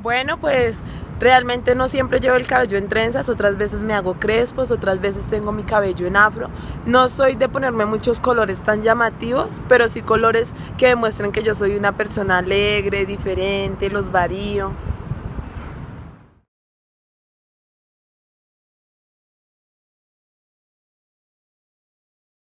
Bueno, pues realmente no siempre llevo el cabello en trenzas, otras veces me hago crespos, otras veces tengo mi cabello en afro. No soy de ponerme muchos colores tan llamativos, pero sí colores que demuestren que yo soy una persona alegre, diferente, los varío.